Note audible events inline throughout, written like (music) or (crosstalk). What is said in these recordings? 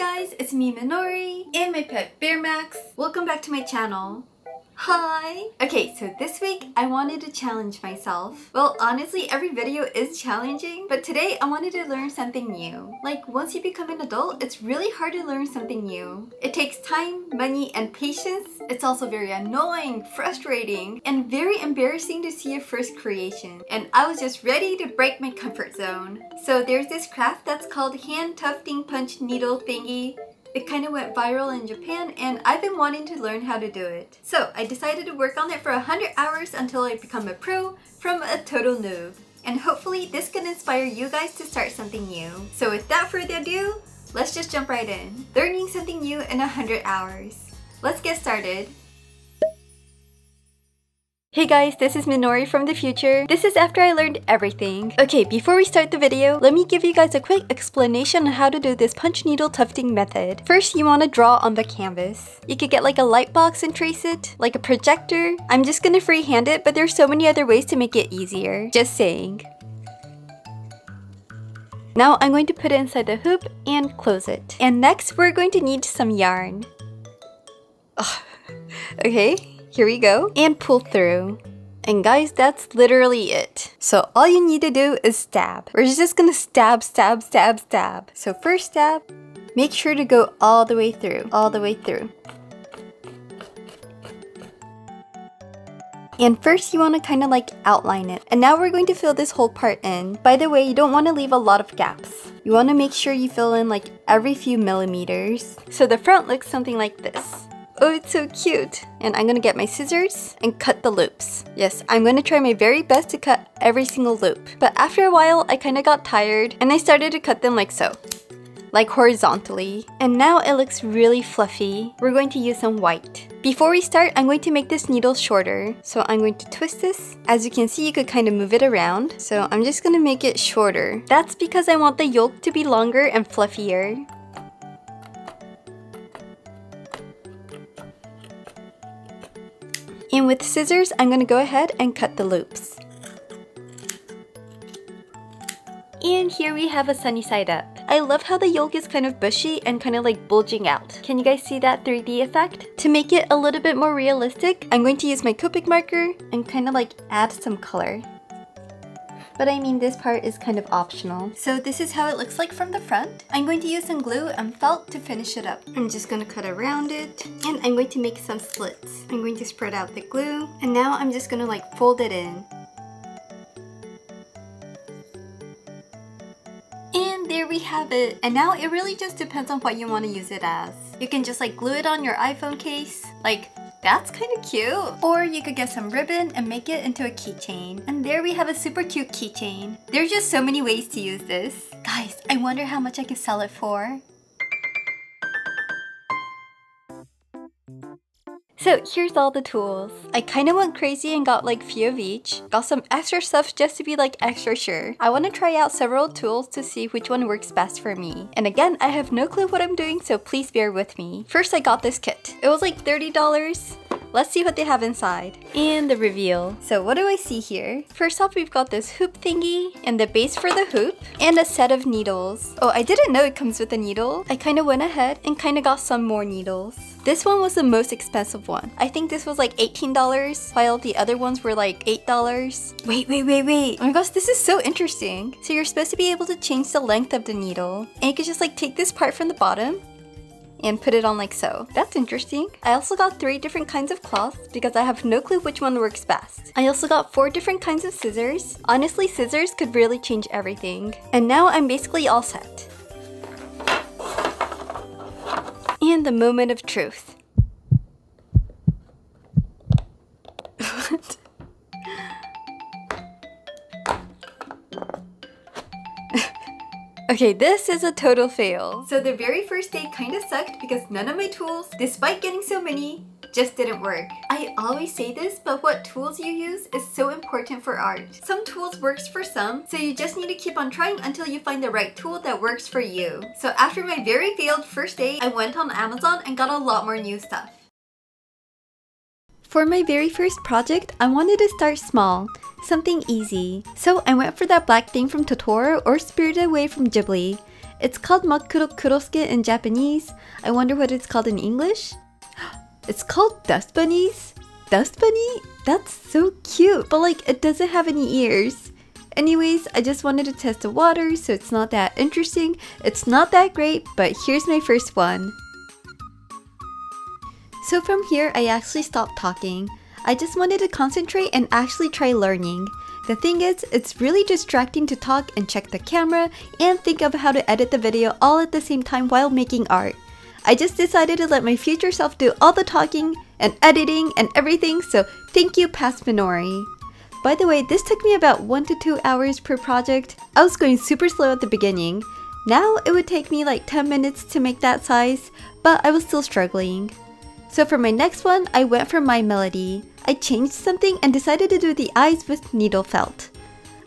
guys, it's me Minori and my pet Bear Max. Welcome back to my channel. Hi! Okay, so this week I wanted to challenge myself. Well, honestly, every video is challenging, but today I wanted to learn something new. Like, once you become an adult, it's really hard to learn something new. It takes time, money, and patience. It's also very annoying, frustrating, and very embarrassing to see your first creation. And I was just ready to break my comfort zone. So there's this craft that's called hand tufting punch needle thingy it kind of went viral in Japan and I've been wanting to learn how to do it. So I decided to work on it for 100 hours until I become a pro from a total noob. And hopefully this can inspire you guys to start something new. So without further ado, let's just jump right in. Learning something new in 100 hours. Let's get started. Hey guys, this is Minori from the future. This is after I learned everything. Okay, before we start the video, let me give you guys a quick explanation on how to do this punch needle tufting method. First, you want to draw on the canvas. You could get like a light box and trace it, like a projector. I'm just gonna freehand it, but there's so many other ways to make it easier. Just saying. Now I'm going to put it inside the hoop and close it. And next, we're going to need some yarn. (laughs) Okay, here we go. And pull through. And guys, that's literally it. So all you need to do is stab. We're just gonna stab, stab, stab, stab. So first stab, make sure to go all the way through, all the way through. And first you want to kind of like outline it. And now we're going to fill this whole part in. By the way, you don't want to leave a lot of gaps. You want to make sure you fill in like every few millimeters. So the front looks something like this. Oh, it's so cute. And I'm gonna get my scissors and cut the loops. Yes, I'm gonna try my very best to cut every single loop. But after a while, I kinda got tired and I started to cut them like so like horizontally. And now it looks really fluffy. We're going to use some white. Before we start, I'm going to make this needle shorter. So I'm going to twist this. As you can see, you could kind of move it around. So I'm just gonna make it shorter. That's because I want the yolk to be longer and fluffier. And with scissors, I'm going to go ahead and cut the loops. And here we have a sunny side up. I love how the yolk is kind of bushy and kind of like bulging out. Can you guys see that 3D effect? To make it a little bit more realistic, I'm going to use my Copic marker and kind of like add some color but I mean this part is kind of optional. So this is how it looks like from the front. I'm going to use some glue and felt to finish it up. I'm just going to cut around it and I'm going to make some slits. I'm going to spread out the glue and now I'm just going to like fold it in. And there we have it. And now it really just depends on what you want to use it as. You can just like glue it on your iPhone case, like that's kind of cute. Or you could get some ribbon and make it into a keychain. And there we have a super cute keychain. There's just so many ways to use this. Guys, I wonder how much I could sell it for. So here's all the tools. I kinda went crazy and got like few of each. Got some extra stuff just to be like extra sure. I wanna try out several tools to see which one works best for me. And again, I have no clue what I'm doing, so please bear with me. First, I got this kit. It was like $30. Let's see what they have inside. And the reveal. So what do I see here? First off, we've got this hoop thingy and the base for the hoop and a set of needles. Oh, I didn't know it comes with a needle. I kind of went ahead and kind of got some more needles. This one was the most expensive one. I think this was like $18 while the other ones were like $8. Wait, wait, wait, wait. Oh my gosh, this is so interesting. So you're supposed to be able to change the length of the needle. And you could just like take this part from the bottom and put it on like so. That's interesting. I also got three different kinds of cloths because I have no clue which one works best. I also got four different kinds of scissors. Honestly, scissors could really change everything. And now I'm basically all set. And the moment of truth. what? (laughs) Okay, this is a total fail. So the very first day kind of sucked because none of my tools, despite getting so many, just didn't work. I always say this, but what tools you use is so important for art. Some tools works for some, so you just need to keep on trying until you find the right tool that works for you. So after my very failed first day, I went on Amazon and got a lot more new stuff. For my very first project, I wanted to start small, something easy. So I went for that black thing from Totoro or Spirited Away from Ghibli. It's called Makkuro Kurosuke in Japanese. I wonder what it's called in English? It's called Dust Bunnies? Dust Bunny? That's so cute, but like it doesn't have any ears. Anyways, I just wanted to test the water, so it's not that interesting. It's not that great, but here's my first one. So from here, I actually stopped talking. I just wanted to concentrate and actually try learning. The thing is, it's really distracting to talk and check the camera and think of how to edit the video all at the same time while making art. I just decided to let my future self do all the talking and editing and everything, so thank you past Minori. By the way, this took me about 1 to 2 hours per project. I was going super slow at the beginning. Now it would take me like 10 minutes to make that size, but I was still struggling. So for my next one, I went for My Melody. I changed something and decided to do the eyes with needle felt.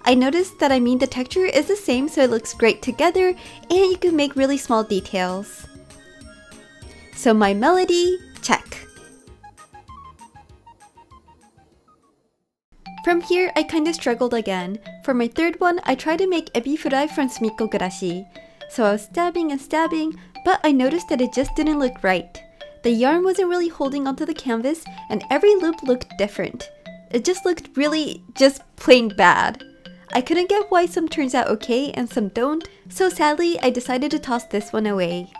I noticed that I mean the texture is the same so it looks great together and you can make really small details. So my melody, check. From here, I kinda struggled again. For my third one, I tried to make ebifurai from Sumikko Gurashi. So I was stabbing and stabbing, but I noticed that it just didn't look right. The yarn wasn't really holding onto the canvas and every loop looked different. It just looked really, just plain bad. I couldn't get why some turns out okay and some don't, so sadly I decided to toss this one away.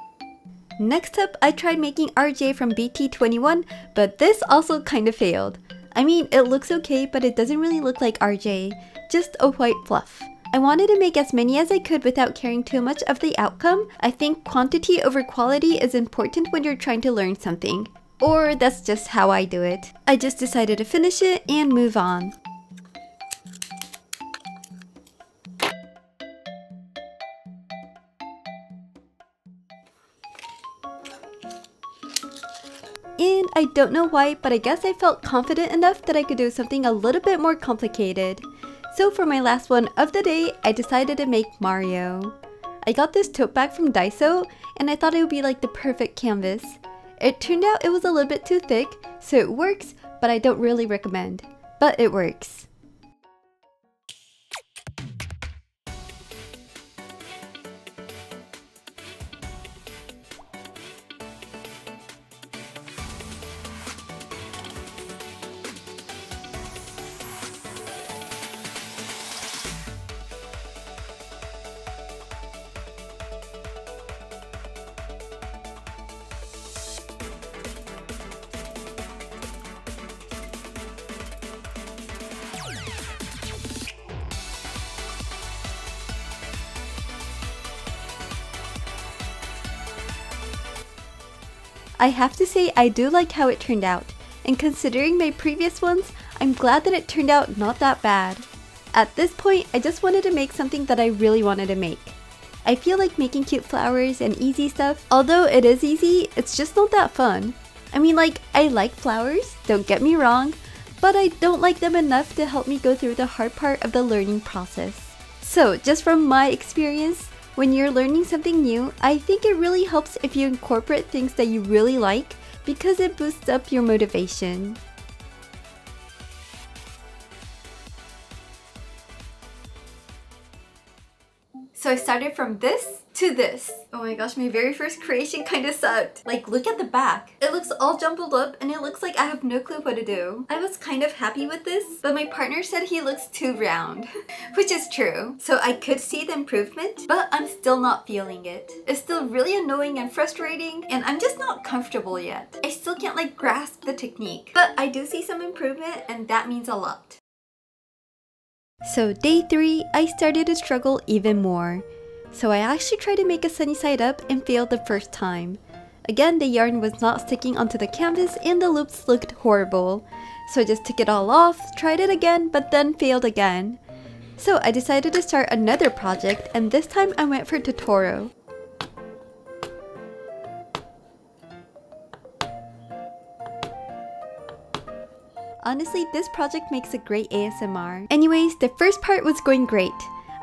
Next up, I tried making RJ from BT21, but this also kinda failed. I mean, it looks okay, but it doesn't really look like RJ, just a white fluff. I wanted to make as many as I could without caring too much of the outcome. I think quantity over quality is important when you're trying to learn something. Or that's just how I do it. I just decided to finish it and move on. I don't know why, but I guess I felt confident enough that I could do something a little bit more complicated. So for my last one of the day, I decided to make Mario. I got this tote bag from Daiso, and I thought it would be like the perfect canvas. It turned out it was a little bit too thick, so it works, but I don't really recommend. But it works. I have to say I do like how it turned out, and considering my previous ones, I'm glad that it turned out not that bad. At this point, I just wanted to make something that I really wanted to make. I feel like making cute flowers and easy stuff, although it is easy, it's just not that fun. I mean like, I like flowers, don't get me wrong, but I don't like them enough to help me go through the hard part of the learning process. So just from my experience, when you're learning something new, I think it really helps if you incorporate things that you really like because it boosts up your motivation. So I started from this to this. Oh my gosh, my very first creation kind of sucked. Like, look at the back. It looks all jumbled up and it looks like I have no clue what to do. I was kind of happy with this, but my partner said he looks too round, (laughs) which is true. So I could see the improvement, but I'm still not feeling it. It's still really annoying and frustrating, and I'm just not comfortable yet. I still can't like grasp the technique, but I do see some improvement and that means a lot. So day 3, I started to struggle even more. So I actually tried to make a sunny side up and failed the first time. Again, the yarn was not sticking onto the canvas and the loops looked horrible. So I just took it all off, tried it again, but then failed again. So I decided to start another project and this time I went for Totoro. Honestly, this project makes a great ASMR. Anyways, the first part was going great.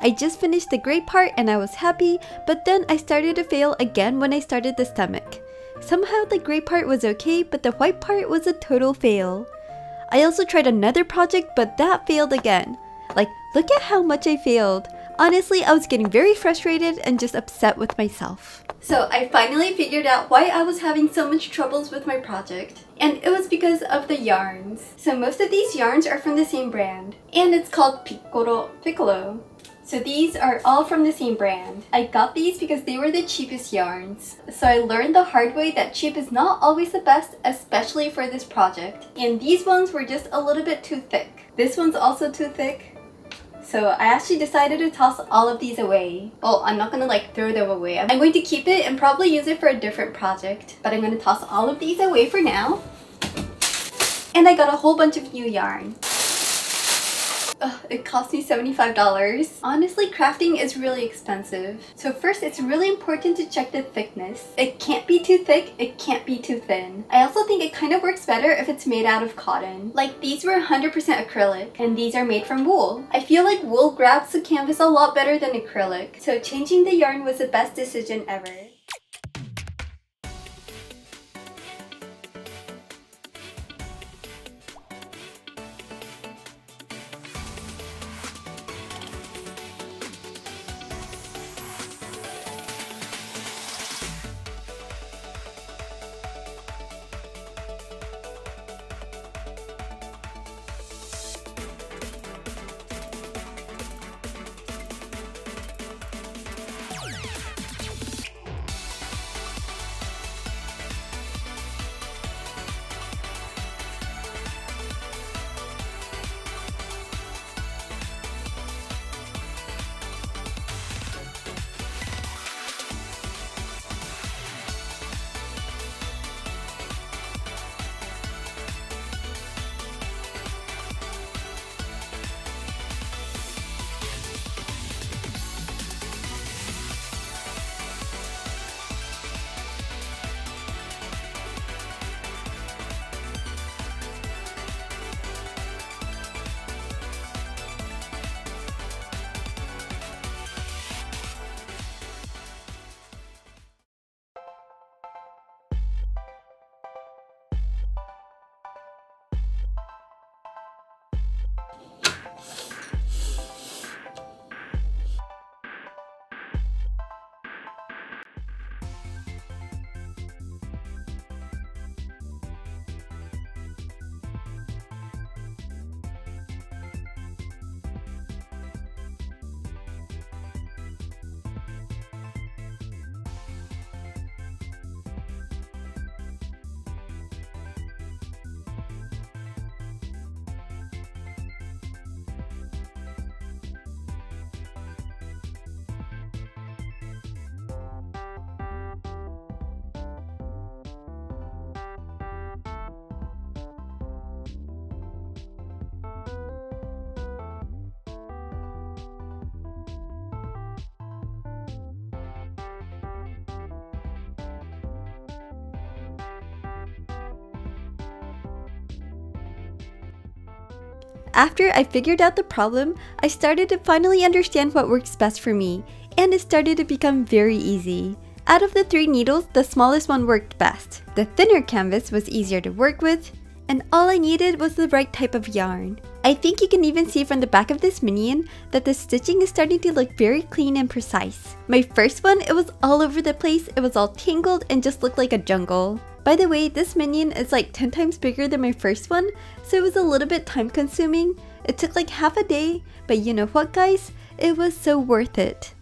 I just finished the great part and I was happy, but then I started to fail again when I started the stomach. Somehow the gray part was okay, but the white part was a total fail. I also tried another project, but that failed again. Like, look at how much I failed. Honestly, I was getting very frustrated and just upset with myself. So I finally figured out why I was having so much troubles with my project. And it was because of the yarns. So most of these yarns are from the same brand. And it's called Piccolo. Piccolo. So these are all from the same brand. I got these because they were the cheapest yarns. So I learned the hard way that cheap is not always the best, especially for this project. And these ones were just a little bit too thick. This one's also too thick. So I actually decided to toss all of these away. Well, I'm not gonna like throw them away. I'm going to keep it and probably use it for a different project. But I'm gonna toss all of these away for now. And I got a whole bunch of new yarn. Ugh, it cost me $75. Honestly, crafting is really expensive. So first, it's really important to check the thickness. It can't be too thick, it can't be too thin. I also think it kind of works better if it's made out of cotton. Like these were 100% acrylic, and these are made from wool. I feel like wool grabs the canvas a lot better than acrylic, so changing the yarn was the best decision ever. After I figured out the problem, I started to finally understand what works best for me, and it started to become very easy. Out of the three needles, the smallest one worked best. The thinner canvas was easier to work with, and all I needed was the right type of yarn. I think you can even see from the back of this minion that the stitching is starting to look very clean and precise. My first one, it was all over the place, it was all tangled and just looked like a jungle. By the way, this minion is like 10 times bigger than my first one, so it was a little bit time consuming. It took like half a day, but you know what guys? It was so worth it.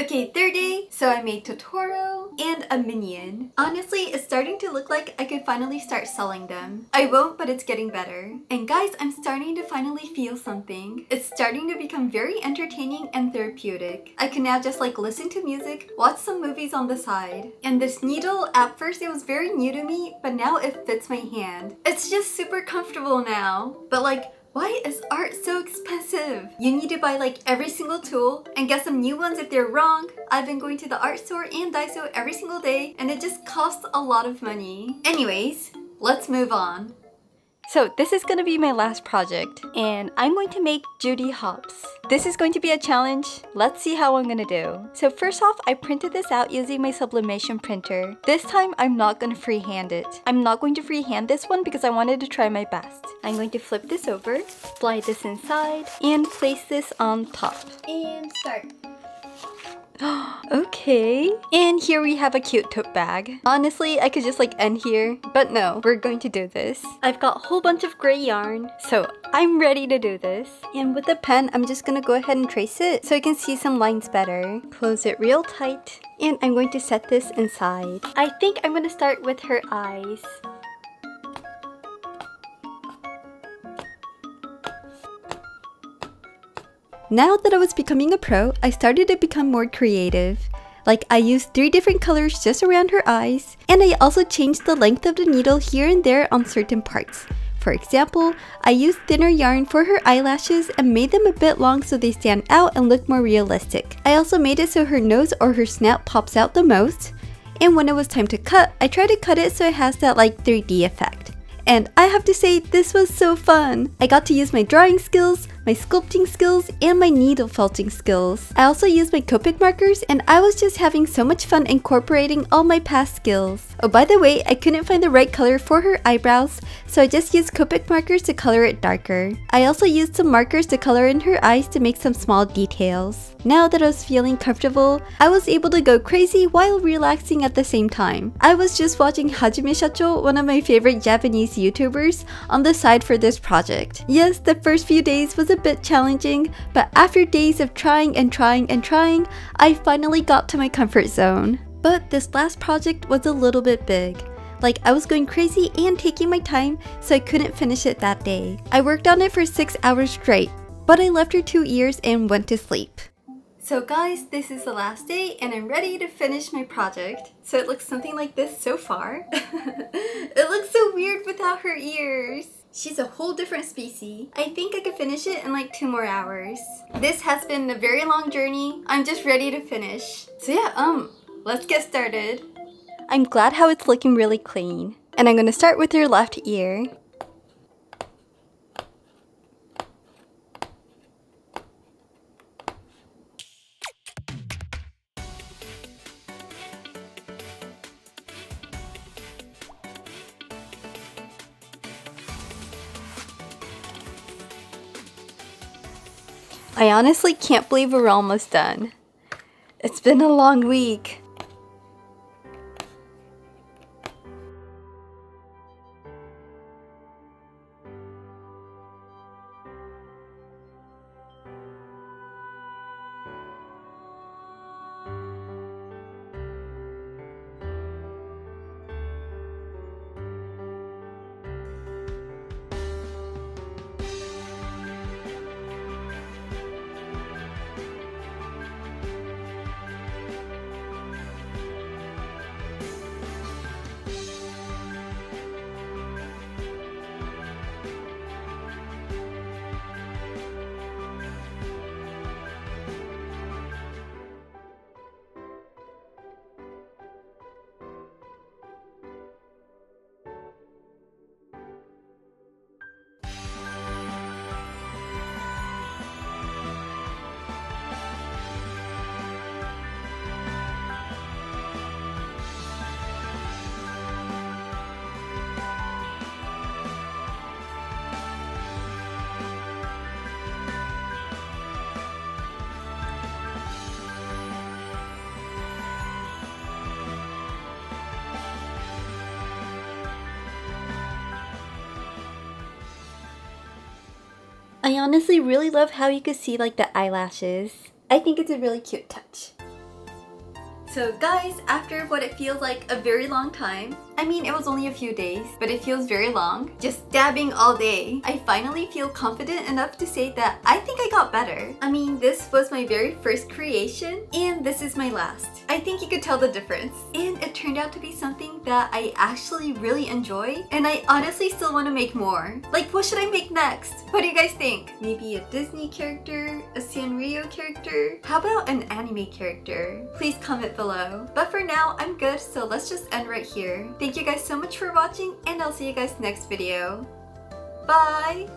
Okay, third day, so I made Totoro and a minion. Honestly, it's starting to look like I could finally start selling them. I won't, but it's getting better. And guys, I'm starting to finally feel something. It's starting to become very entertaining and therapeutic. I can now just like listen to music, watch some movies on the side. And this needle, at first it was very new to me, but now it fits my hand. It's just super comfortable now. But like, why is art so expensive? You need to buy like every single tool and get some new ones if they're wrong. I've been going to the art store and Daiso every single day and it just costs a lot of money. Anyways, let's move on. So this is gonna be my last project and I'm going to make Judy Hopps. This is going to be a challenge. Let's see how I'm gonna do. So first off, I printed this out using my sublimation printer. This time, I'm not gonna freehand it. I'm not going to freehand this one because I wanted to try my best. I'm going to flip this over, slide this inside, and place this on top. And start. (gasps) okay. And here we have a cute tote bag. Honestly, I could just like end here, but no, we're going to do this. I've got a whole bunch of gray yarn, so I'm ready to do this. And with a pen, I'm just gonna go ahead and trace it so I can see some lines better. Close it real tight. And I'm going to set this inside. I think I'm gonna start with her eyes. Now that I was becoming a pro, I started to become more creative. Like I used three different colors just around her eyes, and I also changed the length of the needle here and there on certain parts. For example, I used thinner yarn for her eyelashes and made them a bit long so they stand out and look more realistic. I also made it so her nose or her snout pops out the most, and when it was time to cut, I tried to cut it so it has that like 3D effect. And I have to say, this was so fun! I got to use my drawing skills, my sculpting skills, and my needle felting skills. I also used my Copic markers and I was just having so much fun incorporating all my past skills. Oh by the way, I couldn't find the right color for her eyebrows, so I just used Copic markers to color it darker. I also used some markers to color in her eyes to make some small details. Now that I was feeling comfortable, I was able to go crazy while relaxing at the same time. I was just watching Hajime Shacho, one of my favorite Japanese YouTubers, on the side for this project. Yes, the first few days was a bit challenging, but after days of trying and trying and trying, I finally got to my comfort zone. But this last project was a little bit big. Like I was going crazy and taking my time, so I couldn't finish it that day. I worked on it for 6 hours straight, but I left her two ears and went to sleep. So guys, this is the last day and I'm ready to finish my project. So it looks something like this so far. (laughs) it looks so weird without her ears. She's a whole different species. I think I could finish it in like two more hours. This has been a very long journey. I'm just ready to finish. So yeah, um, let's get started. I'm glad how it's looking really clean. And I'm gonna start with your left ear. I honestly can't believe we're almost done. It's been a long week. I honestly really love how you can see like the eyelashes. I think it's a really cute touch. So guys, after what it feels like a very long time, I mean, it was only a few days, but it feels very long. Just dabbing all day. I finally feel confident enough to say that I think I got better. I mean, this was my very first creation, and this is my last. I think you could tell the difference. And it turned out to be something that I actually really enjoy, and I honestly still want to make more. Like, what should I make next? What do you guys think? Maybe a Disney character? A Sanrio character? How about an anime character? Please comment below. But for now, I'm good, so let's just end right here. Thank Thank you guys so much for watching and I'll see you guys next video. Bye!